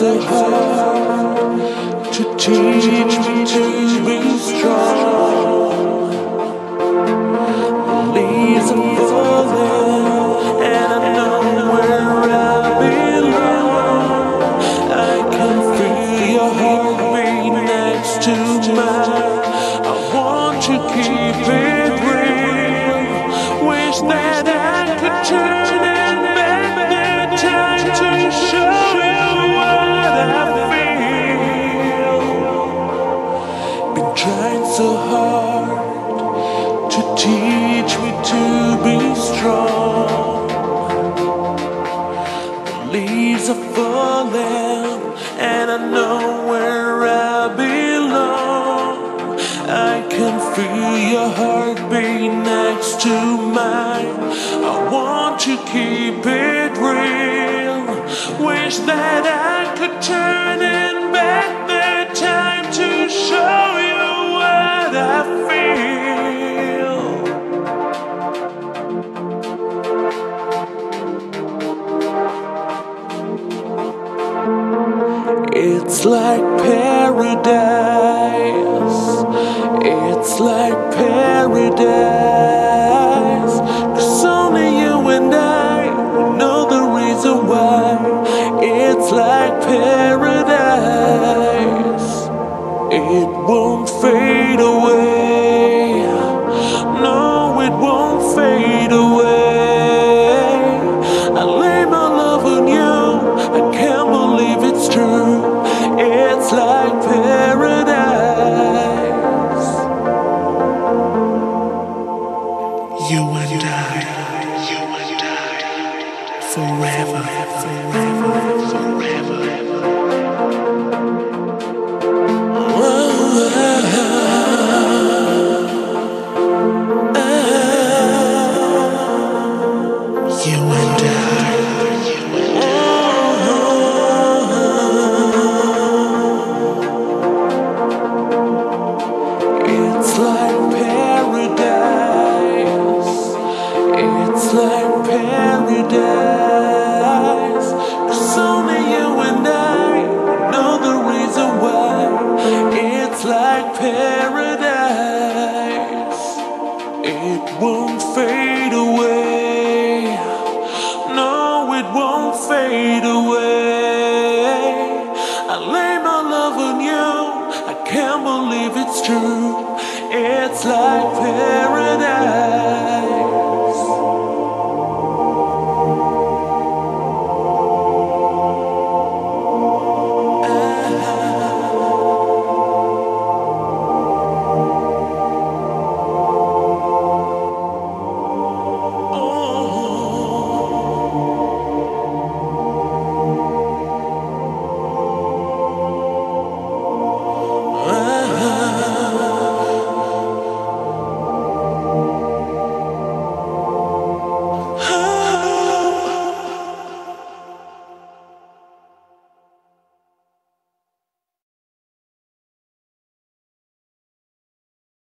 heart to teach me to be strong. The leaves are falling, and I I belong. I can feel your heartbeat so hard to teach me to be strong. The leaves are falling, and I know where I belong. I can feel your heartbeat next to mine. I want to keep it real. Wish that I could turn and It's like paradise. It's like paradise. Cause only you and I know the reason why. It's like paradise. It won't fade away. Forever, forever, won't fade away. No, it won't fade away. I lay my love on you. I can't believe it's true. It's like paradise.